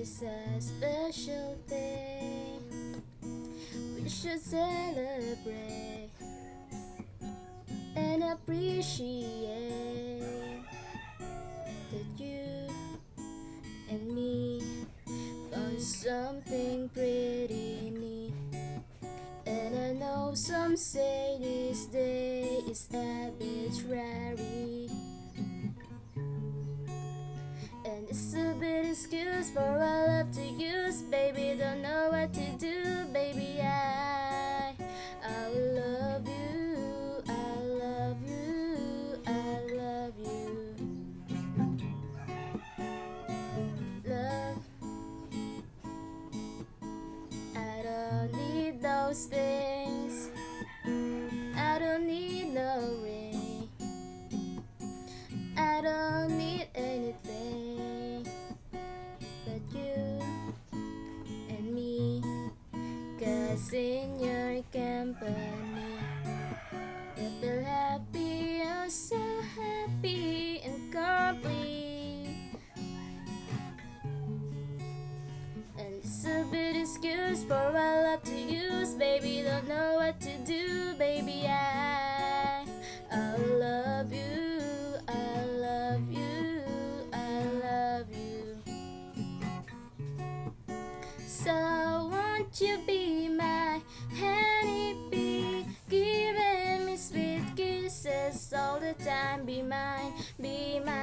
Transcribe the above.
is a special day. We should celebrate and appreciate that you and me found something pretty neat. And I know some say this day is arbitrary. And it's a bit excuse for our love to use, baby. Don't know what to do, baby. I, I love you, I love you, I love you. Love, I don't need those things. Cause in your company, I feel happy, I'm so happy and complete. And it's a bit of excuse for our love to use, baby. Don't know what to do, baby. I, I love you, I love you, I love you. So won't you be my honeybee, giving me sweet kisses all the time? Be mine, be mine,